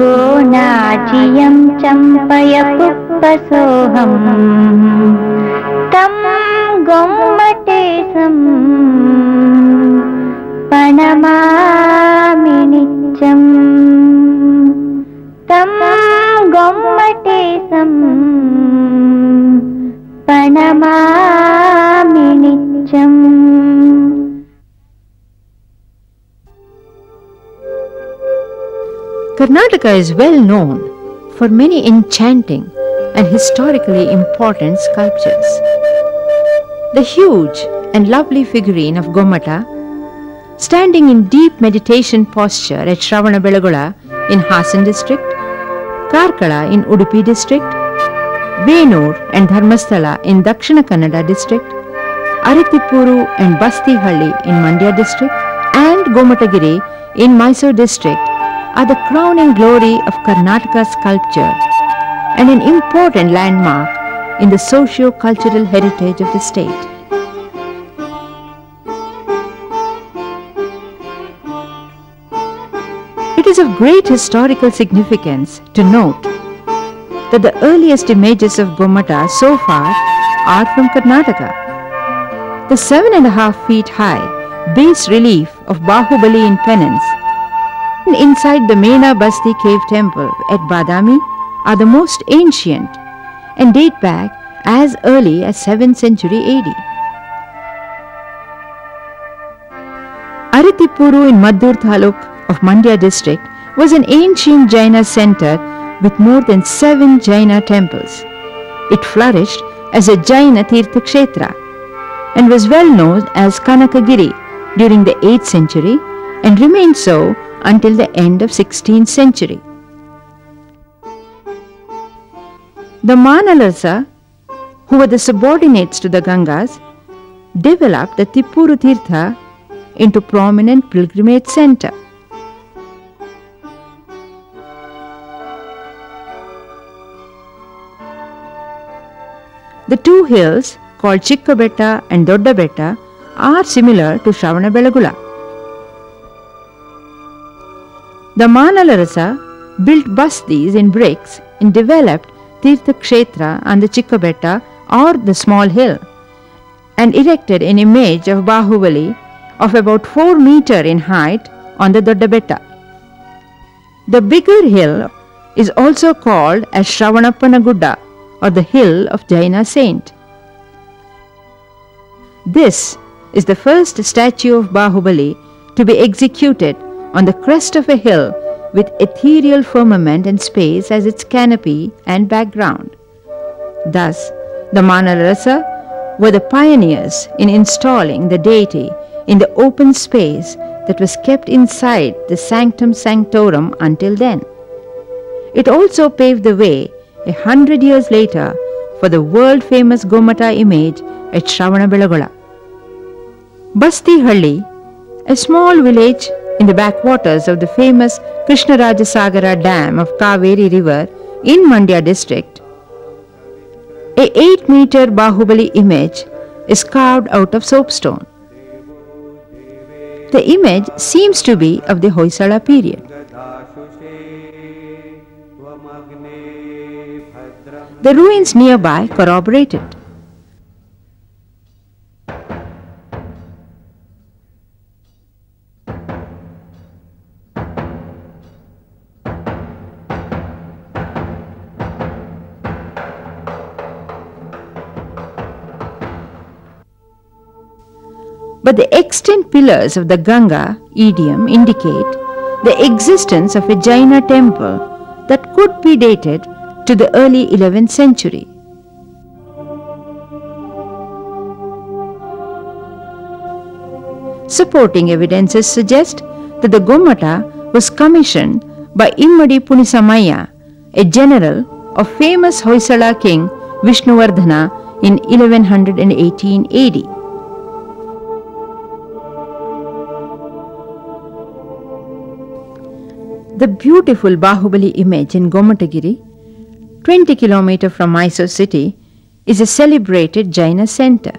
घोनाजियं चम्पय पुष्पसोऽहम् तं गोम्मटेशं प्रणमामि नित्यम् तं गोम्मटेशं प्रणमामि Karnataka is well known for many enchanting and historically important sculptures. The huge and lovely figurine of Gomata, standing in deep meditation posture at Shravanabelagola in Hassan district, Karkala in Udupi district, Venur and Dharmasthala in Dakshina Kannada district, Aritipuru and Basti Bastihalli in Mandya district, and Gomatagiri in Mysore district are the crowning glory of Karnataka sculpture and an important landmark in the socio-cultural heritage of the state. It is of great historical significance to note that the earliest images of Gomata so far are from Karnataka. The seven and a half feet high bas relief of Bahubali in penance inside the Mena Basti cave temple at Badami are the most ancient and date back as early as 7th century AD. Aritipuru in Maddur Taluk of Mandya district was an ancient Jaina center with more than seven Jaina temples. It flourished as a Jaina Tirtha Kshetra and was well known as Kanakagiri during the 8th century and remained so until the end of 16th century. The Manalarasa, who were the subordinates to the Gangas, developed the Tippuru Tirtha into prominent pilgrimage center. The two hills called Chikkabetta and Doddabetta are similar to Shravanabelagola. The Manalarasa built bastis in bricks and developed Tirtha Kshetra on the Chikkabetta or the small hill and erected an image of Bahubali of about 4 meter in height on the Doddabetta. The bigger hill is also called as Shravanappanagudda or the hill of Jaina saint. This is the first statue of Bahubali to be executed on the crest of a hill with ethereal firmament and space as its canopy and background. Thus, the Manarasa were the pioneers in installing the deity in the open space that was kept inside the sanctum sanctorum until then. It also paved the way a hundred years later for the world famous Gomata image at Shravanabelagola. Basti Halli, a small village in the backwaters of the famous Krishnarajasagara Dam of Kaveri River in Mandya district, a 8 meter Bahubali image is carved out of soapstone. The image seems to be of the Hoysala period. The ruins nearby corroborate it. But the extant pillars of the Ganga idiom indicate the existence of a Jaina temple that could be dated to the early 11th century. Supporting evidences suggest that the Gomata was commissioned by Immadi Punisamaya, a general of famous Hoysala king Vishnuvardhana in 1118 AD. The beautiful Bahubali image in Gomatagiri, 20 km from Mysore city, is a celebrated Jaina center.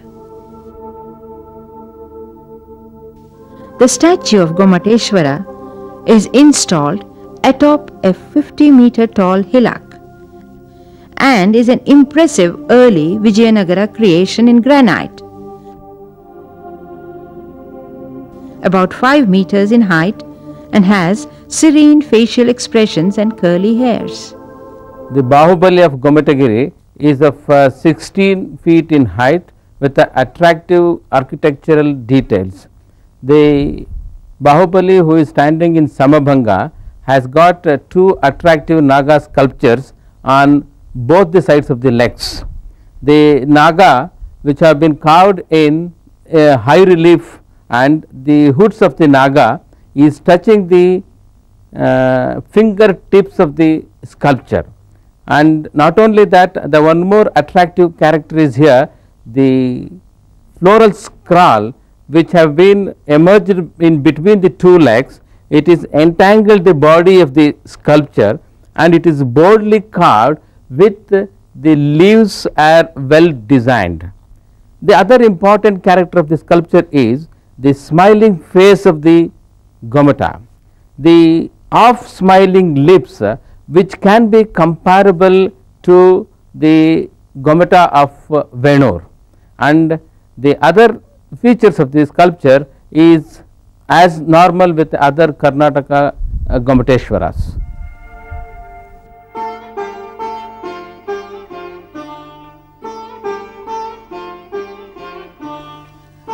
The statue of Gomateshwara is installed atop a 50 meter tall hillock and is an impressive early Vijayanagara creation in granite. About 5 meters in height and has serene facial expressions and curly hairs. The Bahubali of Gomatagiri is of uh, 16 feet in height with uh, attractive architectural details. The Bahubali who is standing in Samabhanga has got uh, two attractive Naga sculptures on both the sides of the legs. The Naga which have been carved in a high relief and the hoods of the Naga is touching the uh, fingertips of the sculpture and not only that the one more attractive character is here the floral scroll which have been emerged in between the two legs it is entangled the body of the sculpture and it is boldly carved with the leaves are well designed. The other important character of the sculpture is the smiling face of the Gomata. The half smiling lips uh, which can be comparable to the Gomata of Venur and the other features of the sculpture is as normal with other Karnataka uh, Gomateshwaras.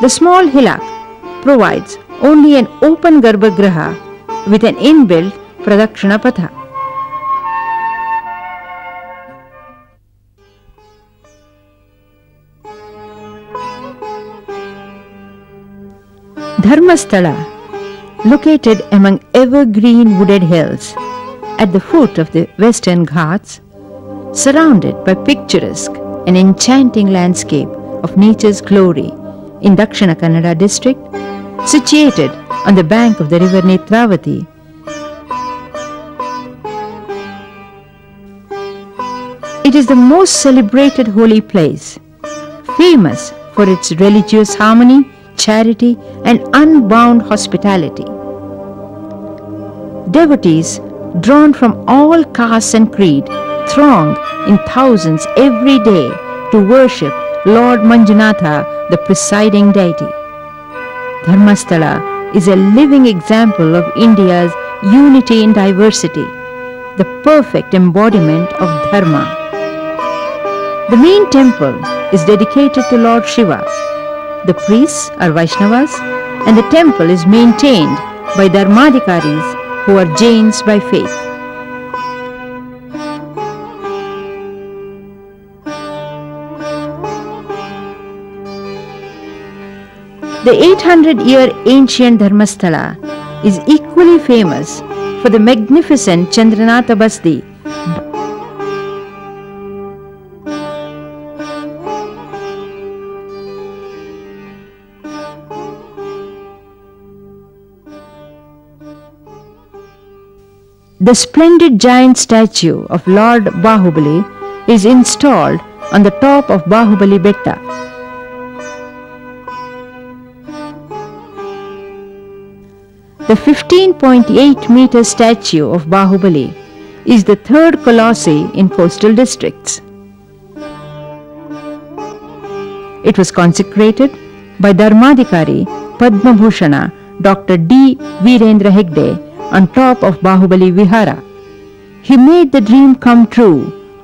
The small hillock provides only an open Garbhagriha with an inbuilt Pradakshina Patha. Dharmasthala, located among evergreen wooded hills at the foot of the western Ghats, surrounded by picturesque and enchanting landscape of nature's glory in Dakshina Kannada district, situated on the bank of the river Netravati. It is the most celebrated holy place, famous for its religious harmony, charity, and unbound hospitality. Devotees drawn from all castes and creed throng in thousands every day to worship Lord Manjunatha, the presiding deity. Dharmasthala is a living example of India's unity in diversity, the perfect embodiment of Dharma. The main temple is dedicated to Lord Shiva. The priests are Vaishnavas and the temple is maintained by Dharmadikaris who are Jains by faith. The 800 year ancient Dharmasthala is equally famous for the magnificent Chandranatha Basti. The splendid giant statue of Lord Bahubali is installed on the top of Bahubali Betta. The 15.8 meter statue of Bahubali is the third colossi in coastal districts. It was consecrated by Dharmadikari Padma Bhushana Dr. D. Virendra Hegde on top of Bahubali Vihara. He made the dream come true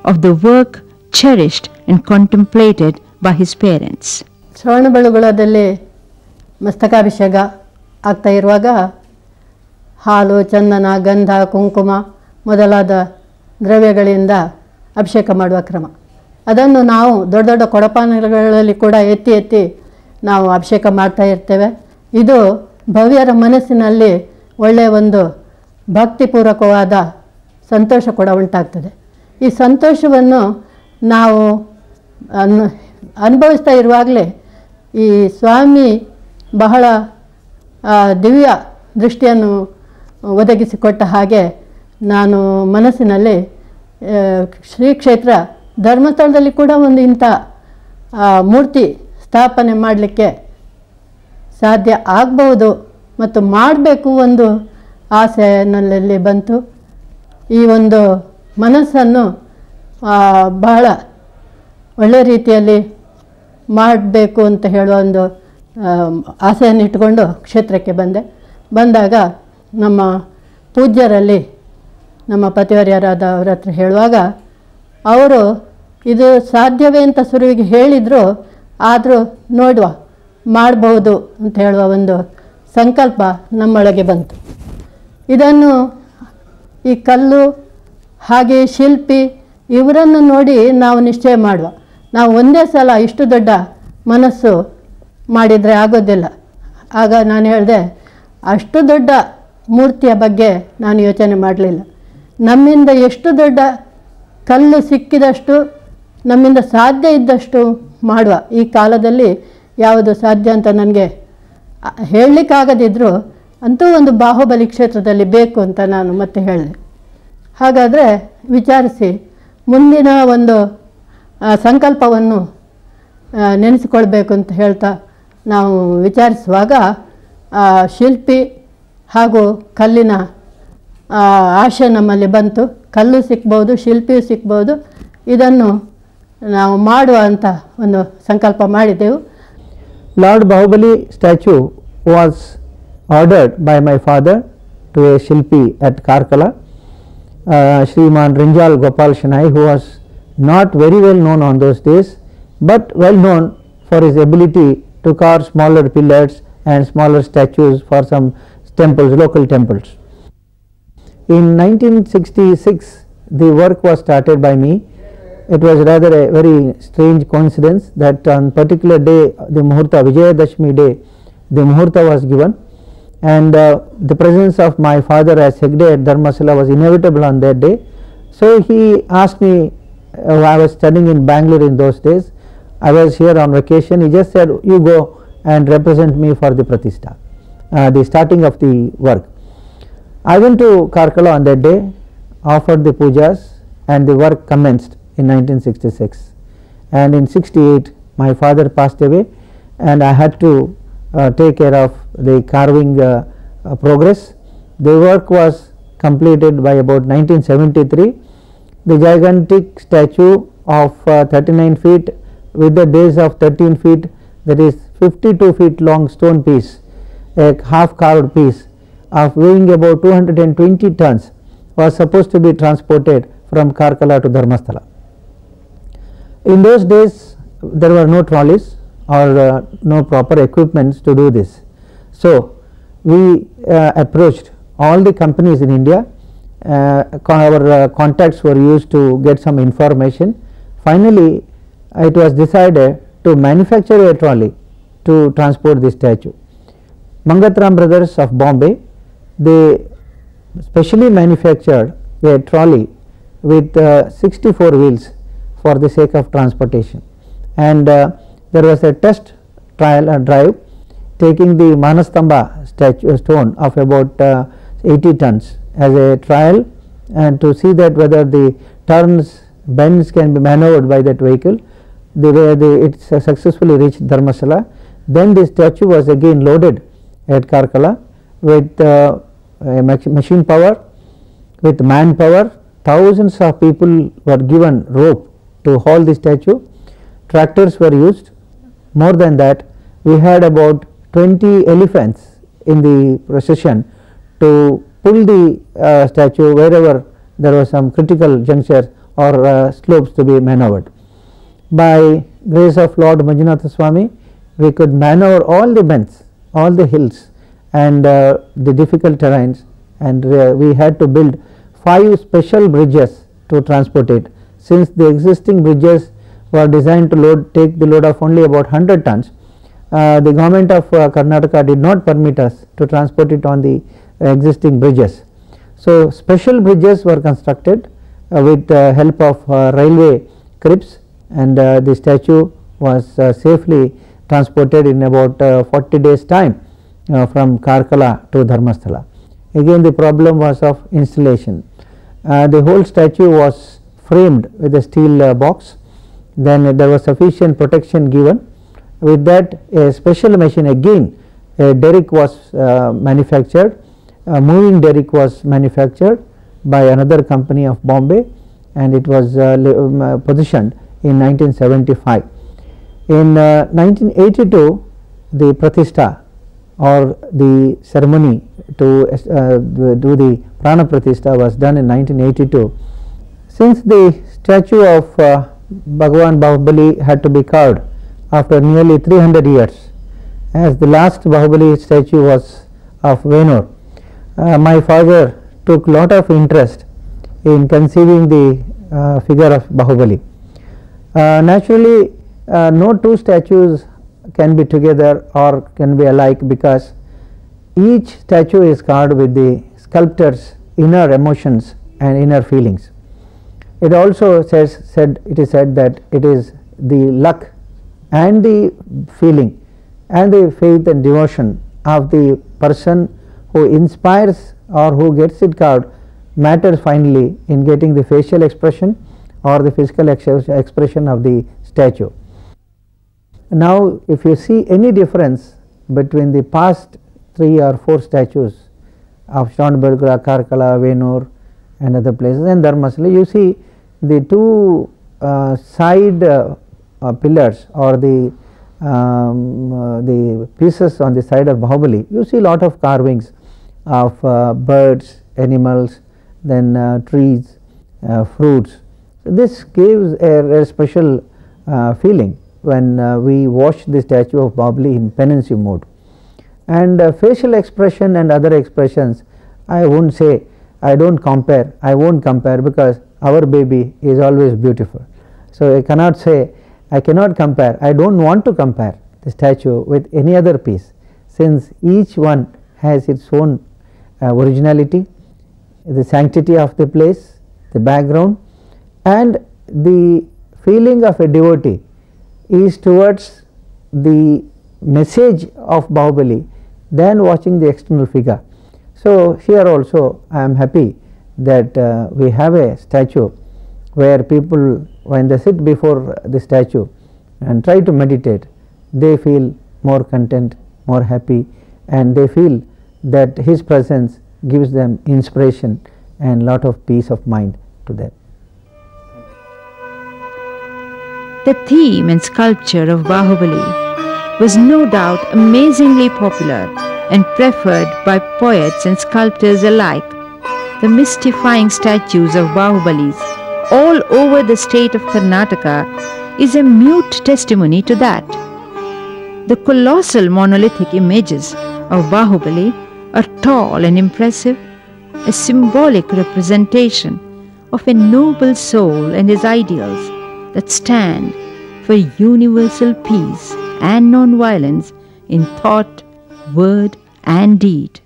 of the work cherished and contemplated by his parents. ಶ್ರವಣಬೆಳಗೊಳದಲ್ಲಿ ಮಸ್ತಕಾಭಿಷೇಕ ಆಗ್ತಾ ಇರುವಾಗ ಹಾಲು, ಚಂದನ, ಗಂಧ, ಕುಂಕುಮ ಮೊದಲಾದ ದ್ರವ್ಯಗಳಿಂದ ಅಭಿಷೇಕ ಮಾಡುವ ಕ್ರಮ. ಅದನ್ನು ನಾವು ದೊಡ್ಡ ದೊಡ್ಡ ಕೊಡಪಾನಗಳಲ್ಲಿ ಕೂಡ ಎತ್ತಿ ಎತ್ತಿ ನಾವು ಅಭಿಷೇಕ ಮಾಡ್ತಾ ಇರ್ತೇವೆ. ಇದು ಭವ್ಯರ ಮನಸ್ಸಿನಲ್ಲಿ ಒಳ್ಳೆಯ ಒಂದು ಭಕ್ತಿಪೂರ್ವಕವಾದ ಸಂತೋಷ ಕೂಡ ಉಂಟಾಗ್ತದೆ. ಈ ಸಂತೋಷವನ್ನು ನಾವು ಅನ್, ಅನುಭವಿಸ್ತಾ ಇರುವಾಗಲೇ ಈ ಸ್ವಾಮಿ ಬಹಳ ದಿವ್ಯ ದೃಷ್ಟಿಯನ್ನು ಒದಗಿಸಿಕೊಟ್ಟ ಹಾಗೆ ನಾನು ಮನಸ್ಸಿನಲ್ಲಿ ಶ್ರೀ ಕ್ಷೇತ್ರ ಧರ್ಮಸ್ಥಳದಲ್ಲಿ ಕೂಡ ಒಂದು ಇಂಥ ಮೂರ್ತಿ ಸ್ಥಾಪನೆ ಮಾಡಲಿಕ್ಕೆ ಸಾಧ್ಯ ಆಗ್ಬೋದು ಮತ್ತು ಮಾಡಬೇಕು ಒಂದು ಆಸೆ ಬಂತು. ಈ ಒಂದು ಮನಸ್ಸನ್ನು ಬಹಳ ಒಳ್ಳೆ ರೀತಿಯಲ್ಲಿ ಮಾಡಬೇಕು ಅಂತ ಹೇಳುವ ಒಂದು ಆಸೆಯನ್ನು ಇಟ್ಟುಕೊಂಡು ಕ್ಷೇತ್ರಕ್ಕೆ ಬಂದೆ. ಬಂದಾಗ ನಮ್ಮ ಪೂಜ್ಯರಲ್ಲಿ, ನಮ್ಮ ಪತಿವರ್ಯರಾದ ಅವರ ಹತ್ರ ಹೇಳುವಾಗ, ಅವರು ಇದು ಸಾಧ್ಯವೇ ಅಂತ ಸುರುವಿಗೆ ಹೇಳಿದರು, ಆದರೂ ನೋಡುವ, ಮಾಡಬಹುದು ಅಂತ ಹೇಳುವ ಒಂದು ಸಂಕಲ್ಪ ನಮ್ಮೊಳಗೆ ಬಂತು. ಇದನ್ನು ಈ ಕಲ್ಲು, ಹಾಗೆ ಶಿಲ್ಪಿ ಇವರನ್ನು ನೋಡಿ ನಾವು ನಿಶ್ಚಯ ಮಾಡುವ. ನಾವು ಒಂದೇ ಸಲ ಇಷ್ಟು ದೊಡ್ಡ ಮನಸ್ಸು ಮಾಡಿದರೆ ಆಗೋದಿಲ್ಲ. ಆಗ ನಾನು ಹೇಳಿದೆ, ಅಷ್ಟು ದೊಡ್ಡ ಮೂರ್ತಿಯ ಬಗ್ಗೆ ನಾನು ಯೋಚನೆ ಮಾಡಲಿಲ್ಲ. ನಮ್ಮಿಂದ ಎಷ್ಟು ದೊಡ್ಡ ಕಲ್ಲು ಸಿಕ್ಕಿದಷ್ಟು, ನಮ್ಮಿಂದ ಸಾಧ್ಯ ಇದ್ದಷ್ಟು ಮಾಡುವ ಈ ಕಾಲದಲ್ಲಿ ಯಾವುದು ಸಾಧ್ಯ ಅಂತ ನನಗೆ ಹೇಳಲಿಕ್ಕಾಗದಿದ್ದರೂ ಅಂತೂ ಒಂದು ಬಾಹುಬಲಿ ಕ್ಷೇತ್ರದಲ್ಲಿ ಬೇಕು ಅಂತ ನಾನು ಮತ್ತೆ ಹೇಳಿದೆ. ಹಾಗಾದರೆ ವಿಚಾರಿಸಿ ಮುಂದಿನ ಒಂದು ಸಂಕಲ್ಪವನ್ನು ನೆನೆಸಿಕೊಳ್ಬೇಕು ಅಂತ ಹೇಳ್ತಾ ನಾವು ವಿಚಾರಿಸುವಾಗ ಶಿಲ್ಪಿ ಹಾಗೂ ಕಲ್ಲಿನ ಆ, ಆಶೆ ನಮ್ಮಲ್ಲಿ ಬಂತು ಕಲ್ಲು ಸಿಗ್ಬೋದು ಶಿಲ್ಪಿಯು ಸಿಗ್ಬೋದು ಇದನ್ನು ನಾವು ಮಾಡುವ ಅಂತ ಒಂದು ಸಂಕಲ್ಪ ಮಾಡಿದೆವು Lord Bahubali statue was ordered by my father to a Shilpi at Karkala, uh, Sriman Rinjal Gopal Shanai, who was not very well known on those days, but well known for his ability to carve smaller pillars and smaller statues for some temples, local temples. In 1966, the work was started by me. It was rather a very strange coincidence that on particular day, the Muhurta, Vijayadashmi day, the Muhurta was given and uh, the presence of my father as Hegde at Dharmasthala was inevitable on that day. So he asked me, uh, I was studying in Bangalore in those days, I was here on vacation, he just said, you go and represent me for the Pratishta, uh, the starting of the work. I went to Karkala on that day, offered the pujas and the work commenced in 1966. And in 68 my father passed away and I had to uh, take care of the carving uh, uh, progress. The work was completed by about 1973. The gigantic statue of uh, 39 feet with the base of 13 feet that is 52 feet long stone piece, a half carved piece of weighing about 220 tons was supposed to be transported from Karkala to Dharmasthala. In those days there were no trolleys or uh, no proper equipments to do this. So, we uh, approached all the companies in India, uh, our uh, contacts were used to get some information. Finally, it was decided to manufacture a trolley to transport the statue. Mangatram brothers of Bombay, they specially manufactured a trolley with uh, 64 wheels for the sake of transportation. And uh, there was a test trial and drive taking the Manastamba statue stone of about uh, 80 tons as a trial and to see that whether the turns bends can be maneuvered by that vehicle. The way the it successfully reached Dharmasthala. Then the statue was again loaded at Karkala with uh, machine power with manpower. Thousands of people were given rope to haul the statue. Tractors were used. More than that we had about 20 elephants in the procession to pull the uh, statue wherever there was some critical juncture or uh, slopes to be maneuvered by grace of Lord Manjunatha Swami we could maneuver all the bends all the hills and uh, the difficult terrains and uh, we had to build five special bridges to transport it since the existing bridges were designed to load take the load of only about 100 tons uh, the government of uh, Karnataka did not permit us to transport it on the existing bridges. So, special bridges were constructed uh, with uh, help of railway cribs and the statue was safely transported in about uh, 40 days time uh, from Karkala to Dharmasthala. Again the problem was of installation. Uh, the whole statue was framed with a steel box then there was sufficient protection given with that a special machine again a derrick was uh, manufactured, a moving derrick was manufactured by another company of Bombay and it was uh, um, positioned in 1975. In uh, 1982, the Pratishta or the ceremony to uh, do the Prana Pratishta was done in 1982. Since the statue of uh, Bhagavan Bahubali had to be carved after nearly 300 years, as the last Bahubali statue was of Venur, uh, my father took lot of interest in conceiving the uh, figure of Bahubali. Uh, naturally, uh, no two statues can be together or can be alike because each statue is carved with the sculptor's inner emotions and inner feelings. It also says said it is said that it is the luck and the feeling and the faith and devotion of the person who inspires or who gets it carved matters finally in getting the facial expression or the physical ex- expression of the statue. Now, if you see any difference between the past three or four statues of Shravanabelagola, Karkala, Venur and other places and Dharmasthala, you see the two uh, side uh, uh, pillars or the um, uh, the pieces on the side of Bahubali, you see lot of carvings of uh, birds, animals, then uh, trees, fruits. So, this gives a, a special feeling when uh, we watch the statue of Bahubali in penancy mode. And uh, facial expression and other expressions, I won't say, I don't compare, I won't compare because our baby is always beautiful. So, I cannot say, I cannot compare, I don't want to compare the statue with any other piece since each one has its own uh, originality, the sanctity of the place, the background and the feeling of a devotee is towards the message of Bahubali than watching the external figure. So, here also I am happy that uh, we have a statue where people when they sit before the statue and try to meditate they feel more content, more happy and they feel that his presence gives them inspiration and lot of peace of mind to them. The theme and sculpture of Bahubali was no doubt amazingly popular and preferred by poets and sculptors alike. The mystifying statues of Bahubalis all over the state of Karnataka is a mute testimony to that. The colossal monolithic images of Bahubali are tall and impressive, a symbolic representation of a noble soul and his ideals that stand for universal peace and non-violence in thought, word and deed.